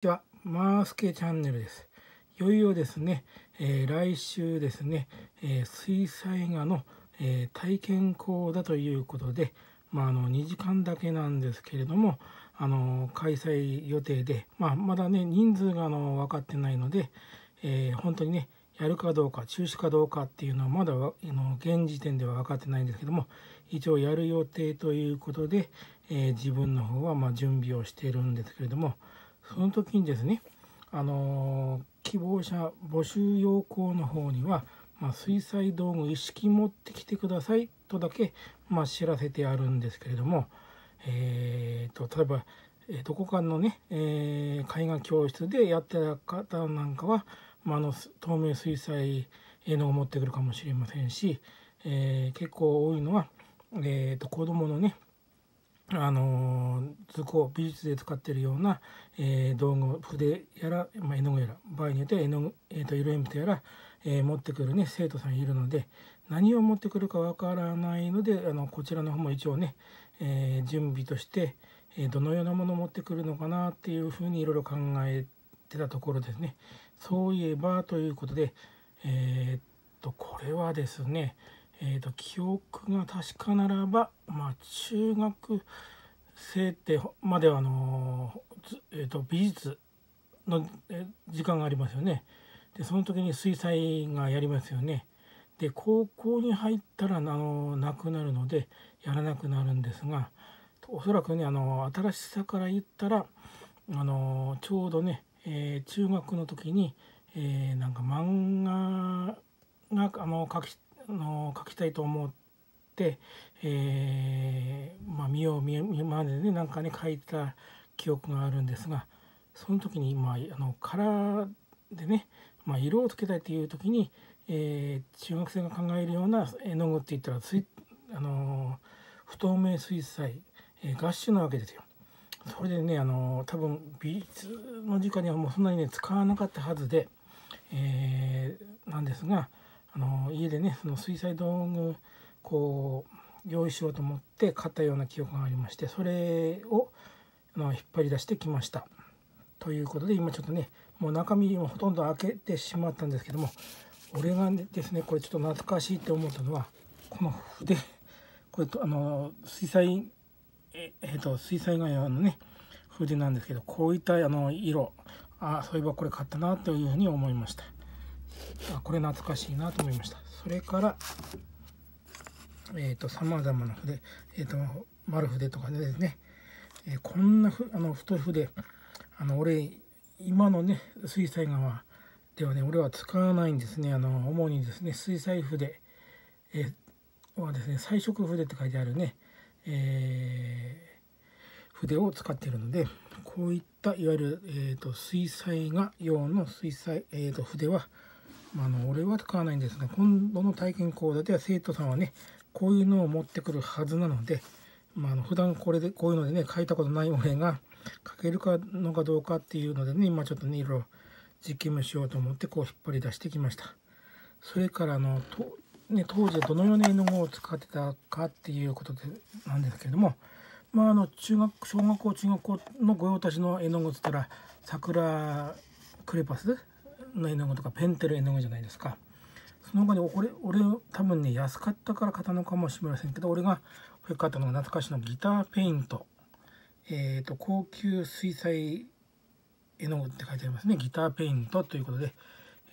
ちは、マースケチャンネルです。いよいよですね、えー、来週ですね、えー、水彩画の、えー、体験講座ということで、まあ、あの2時間だけなんですけれども、あの開催予定で、まあ、まだね人数があの分かってないので、え本当にねやるかどうか中止かどうかっていうのはまだあの現時点では分かってないんですけども一応やる予定ということで、え自分の方はま準備をしているんですけれども、その時にですね、あの希望者募集要項の方には、まあ、水彩道具一式持ってきてくださいとだけ、まあ、知らせてあるんですけれども、えーと、例えば、えどこかのね、えー、絵画教室でやってた方なんかは、まあ、あの透明水彩絵のを持ってくるかもしれませんし、えー、結構多いのは、えーと、と子供のねあの図工美術で使っているような、えー、道具筆やら、まあ、絵の具やら場合によっては絵の具、えー、と色鉛筆やら、えー、持ってくるね生徒さんいるので何を持ってくるかわからないのであのこちらの方も一応ね、えー、準備として、えどのようなものを持ってくるのかなっていうふうにいろいろ考えてたところですね。そういえばということでえっとこれはですねえーと、記憶が確かならば、まあ、中学生ってまではあの、えーと、美術の時間がありますよね。でその時に水彩がやりますよね。で高校に入ったらあのなくなるのでやらなくなるんですがおそらくねあの新しさから言ったらあのちょうどね、えー、中学の時に、えー、なんか漫画があの描きの書きたいと思って、えー、まあ、見よう見ようまでねなんかね書いた記憶があるんですがその時に、まあ、あのカラーでね、まあ、色をつけたいっていう時に、えー、中学生が考えるような絵の具って言ったらいあの不透明水彩、えー、合種なわけですよ。それでねあの多分美術の時間にはもうそんなにね使わなかったはずで、えー、なんですがあの家でねその水彩道具こう用意しようと思って買ったような記憶がありましてそれをあの引っ張り出してきました。ということで今ちょっとねもう中身もほとんど開けてしまったんですけども俺がですねこれちょっと懐かしいって思ったのはこの筆これとあの水彩ええー、と水彩画用のね筆なんですけどこういったあの色あそういえばこれ買ったなというふうに思いました。あこれ懐かしいなと思いました。それからえっ、ー、とさまざまな筆えっ、ー、と丸筆とかでですね、えー、こんなふあの太い筆あの俺今のね水彩画はではね俺は使わないんですね。あの主にですね水彩筆、えはですね彩色筆って書いてあるね、え筆を使っているのでこういったいわゆる、えーと、水彩画用の水彩、えーと筆はあの俺は使わないんですが今度の体験講座では生徒さんはねこういうのを持ってくるはずなので、まあ、あの普段これでこういうのでね書いたことない俺が書けるかのかどうかっていうのでね今ちょっとねいろいろ実験もしようと思ってこう引っ張り出してきました。それからのと、ね、当時はどのような絵の具を使ってたかっていうことでなんですけれどもまああの中学小学校中学校の御用達の絵の具っつったら桜クレパスの絵の具とかペンテル絵の具じゃないですか。その他に俺俺多分ね安かったから買ったのかもしれませんけど俺が買ったのが懐かしのギターペイント。えっ、ー、と高級水彩絵の具って書いてありますね。ギターペイントということで。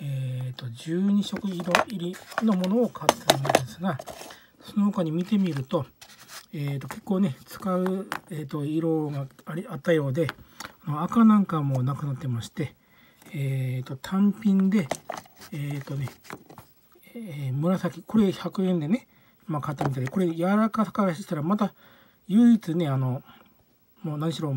えっ、ー、と12色色入りのものを買ったんですがその他に見てみると,、えー、と結構ね使う、えー、と色がありあったようで赤なんかもなくなってましてえっ、ー、と、単品で、えっ、ー、とね、えー、紫、これ100円でね、まあ買ったみたいで、これ柔らかさからしたらまた唯一ね、あの、もう何しろ、う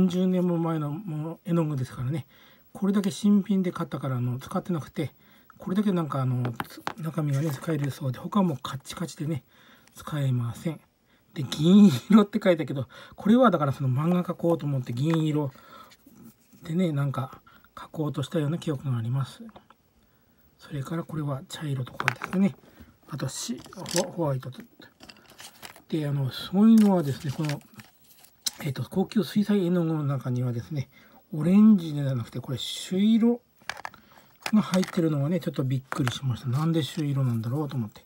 ん十年も前のもう絵の具ですからね、これだけ新品で買ったからあの使ってなくて、これだけなんかあの、中身がね、使えるそうで、他はもうカッチカチでね、使えません。で、銀色って書いたけど、これはだからその漫画描こうと思って銀色でね、なんか、書こうとしたような記憶があります。それからこれは茶色とかですね。あとしホワイトと。で、あの、そういうのはですね、この、えっ、ー、と、高級水彩絵の具の中にはですね、オレンジではなくてこれ朱色が入ってるのがねちょっとびっくりしましたなんで朱色なんだろうと思って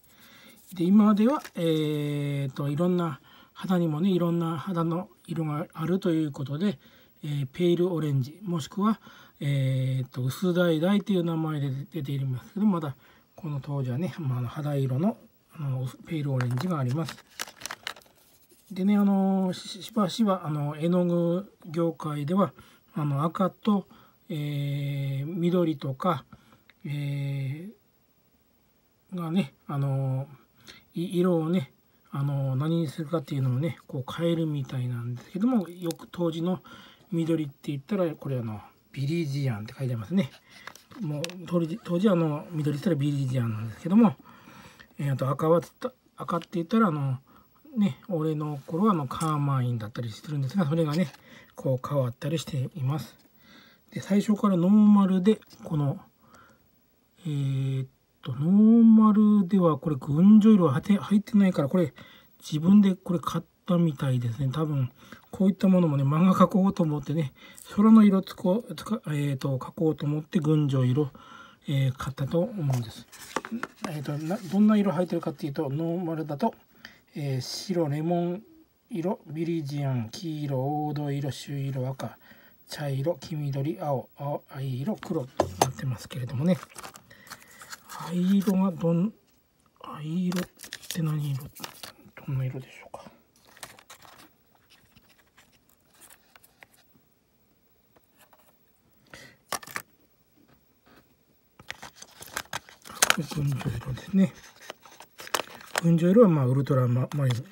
で今ではえー、といろんな肌にもねいろんな肌の色があるということで、えー、ペールオレンジもしくは、えー、と薄橙という名前で出ていますけどまだこの当時はね、まあ、肌色のあのペールオレンジがあります。でねあのしばしばあの絵の具業界ではあの赤と、えー、緑とか、えー、がねあの色をねあの何にするかっていうのをねこう変えるみたいなんですけどもよく当時の緑って言ったらこれあのビリジアンって書いてますね。もう当時あの緑って言ったらビリジアンなんですけども、えー、あと赤は赤って言ったらあのね俺の頃はあのカーマインだったりするんですがそれがねこう変わったりしています。で最初からノーマルでこのえー、っとノーマルではこれ群青色は入ってないからこれ自分でこれ買ってたみたいですね。多分こういったものもね漫画描こうと思ってね空の色つこつか、えー、と描こうと思って群青色、えー、買ったと思うんです。えーと、どんな色入ってるかっていうとノーマルだと、え、白レモン色ビリジアン黄色黄土色朱色赤茶色黄緑青青藍色黒となってますけれどもね。藍色がどん藍色って何色？どんな色でしょうか？群青色ですね。群青色はまあウルトラママリン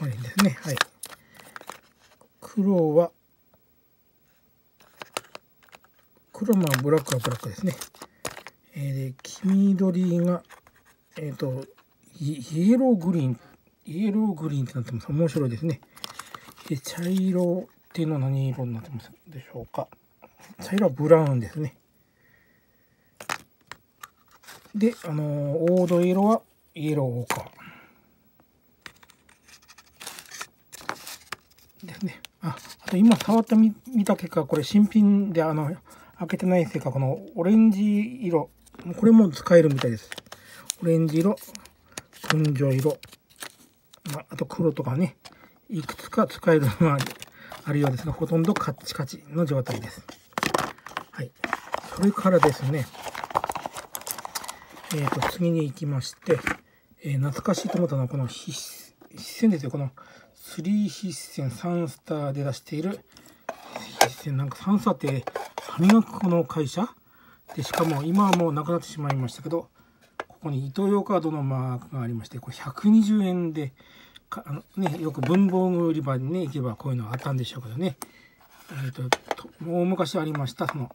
マリンですね。はい。黒は、黒はブラックはブラックですね。えー、で、黄緑が、えっ、ー、とイ、エローグリーン、イエローグリーンってなってます。面白いですね。で、茶色っていうのは何色になってますでしょうか。茶色はブラウンですね。で、あのー、黄土色はイエローか。ですね。あ、あと今触ってみた結果、これ新品であの、開けてないせいか、このオレンジ色、これも使えるみたいです。オレンジ色、群青色、まあ、あと黒とかね、いくつか使えるのがあるようですが、ほとんどカッチカチの状態です。はい。それからですね、えっ、ー、と、次に行きまして、えー、懐かしいと思ったのは、この必線ですよ。この3筆線3スターで出している筆線なんか3スターって歯磨き粉の会社？でしかも今はもうなくなってしまいましたけどここにイトーヨーカードのマークがありましてこれ120円でかあの、ね、よく文房具売り場にね行けばこういうのがあったんでしょうけどね、えーと、ともう昔ありましたその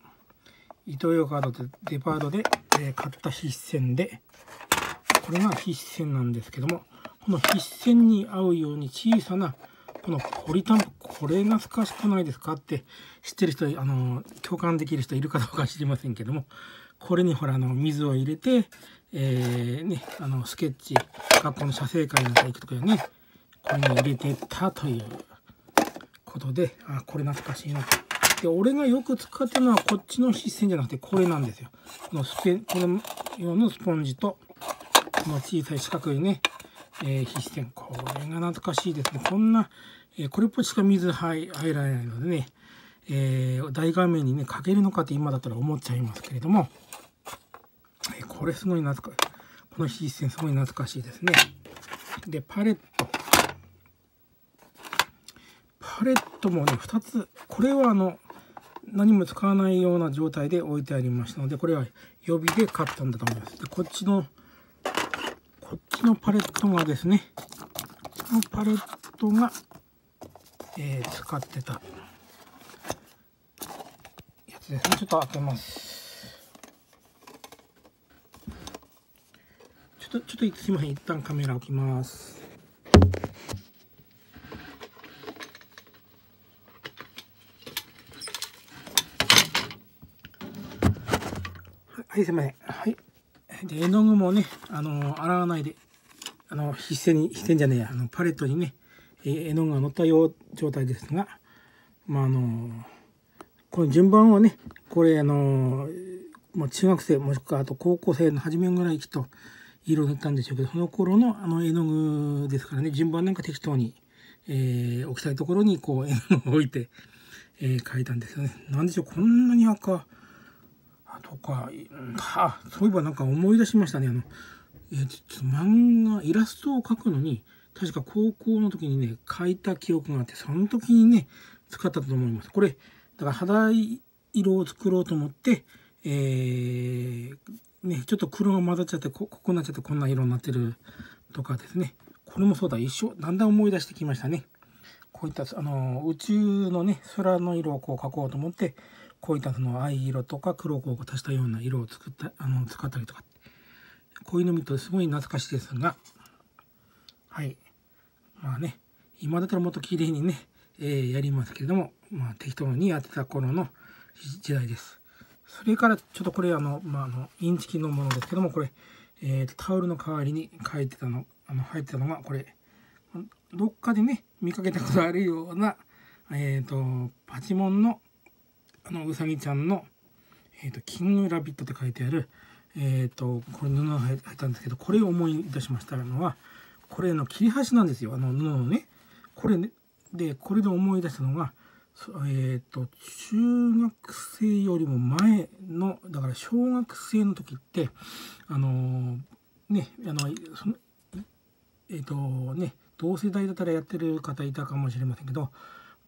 イトーヨーカードでデパートで、えー、買った筆線でこれが筆線なんですけどもこの筆線に合うように小さなこのポリタンプこれが難しくないですかって知ってる人あの共感できる人いるかどうか知りませんけどもこれにほらあの水を入れて、えー、ね、あのスケッチ学校の写生会なんか行くとかねこれに入れてたということであこれ懐かしいなと。で俺がよく使ってるのはこっちの筆線じゃなくてこれなんですよ。このスペこの用のスポンジとこの小さい四角いねえー、筆線。これが懐かしいですね。こんな、えー、これっぽしか水入入らないのでね、えー、大画面にねかけるのかって今だったら思っちゃいますけれども、えこれすごい懐かしいこの筆線すごい懐かしいですね。でパレット。パレットもね2つ。これはあの何も使わないような状態で置いてありましたのでこれは予備で買ったんだと思います。でこっちのこっちのパレットがですねこのパレットが、えー、使ってたやつですね。ちょっと開けます。ちょっとちょっとすいません一旦カメラ置きます。いすいませんはいで絵の具もねあの洗わないであの筆線に筆線じゃねえやあのパレットにね絵の具が乗ったよう状態ですがまああのこの順番はねこれあのまあ、中学生もしくはあと高校生の初めぐらいきっと色塗ったんでしょうけどその頃のあの絵の具ですからね順番なんか適当に、えー、置きたいところにこう絵の具を置いて、えー、描いたんですよね。なんでしょうこんなに赤とかあそういえばなんか思い出しましたねあの、えー、ちょっと漫画イラストを描くのに確か高校の時にね描いた記憶があってその時にね使ったと思います。これだから肌色を作ろうと思って、えー、ね、ちょっと黒が混ざっちゃってこ、ここになっちゃってこんな色になってるとかですね。これもそうだ、一緒、だんだん思い出してきましたね。こういった、あの、宇宙のね、空の色をこう描こうと思って、こういったその藍色とか黒子を足したような色を作った、あの、使ったりとか。こういうの見るとすごい懐かしいですが、はい。まあね、今だったらもっと綺麗にね、えー、やりますけれども、まあ適当にやってた頃の時代です。それからちょっとこれあの、まあ、あのインチキのものですけどもこれ、えーと、タオルの代わりに書いてたのあの入ってたのがこれどっかでね見かけたことあるような、えーと、パチモンのあのうさぎちゃんの、えーと、キングラビットって書いてある、えー、とこれ布が入ったんですけどこれを思い出しましたのはこれの切り端なんですよあの布のね。これねでこれで思い出したのがえっ、ー、と中学生よりも前のだから小学生の時ってあのねあのそのえっ、ー、とね同世代だったらやってる方いたかもしれませんけど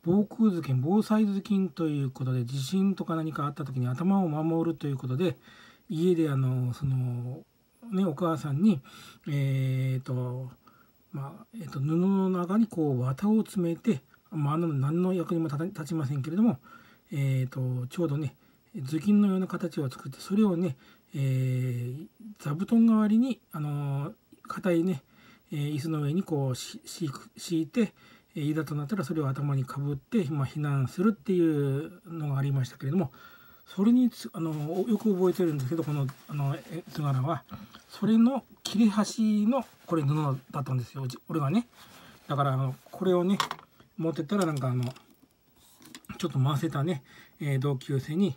防空頭巾防災頭巾ということで地震とか何かあった時に頭を守るということで家であのそのねお母さんにえっ、ー、とまあえーと布の中にこう綿を詰めてまあ、何の役にも立ちませんけれども、えーと、ちょうどね頭巾のような形を作ってそれをね、えー、座布団代わりにあの硬いね、えー、椅子の上にこう敷いて、いざとなったらそれを頭にかぶって、まあ、避難するっていうのがありましたけれどもそれにあのよく覚えてるんですけどこのあの図柄はそれの切れ端のこれ布だったんですよ。俺がね。だからあのこれをね持ってたらなんかあのちょっと回せたね、えー、同級生に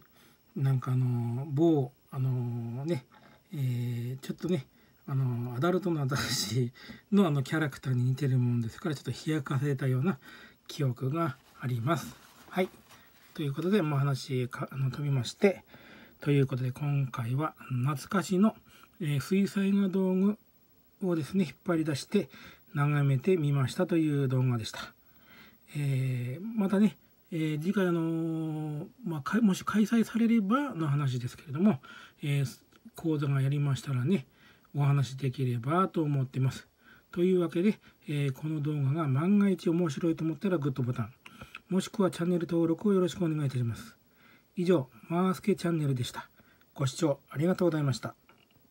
なんかあの某あのね、えー、ちょっとねあのアダルトの私のあのキャラクターに似てるもんですからちょっと冷やかせたような記憶があります。はいということで、まあ、話かあの飛びましてということで今回は懐かしの、えー、水彩画道具をですね引っ張り出して眺めてみましたという動画でした。えー、またね、えー、次回あの、まあ、もし開催されればの話ですけれども、え講座がやりましたらねお話できればと思ってます。というわけで、えこの動画が万が一面白いと思ったらグッドボタンもしくはチャンネル登録をよろしくお願いいたします。以上、マースケチャンネルでした。ご視聴ありがとうございました。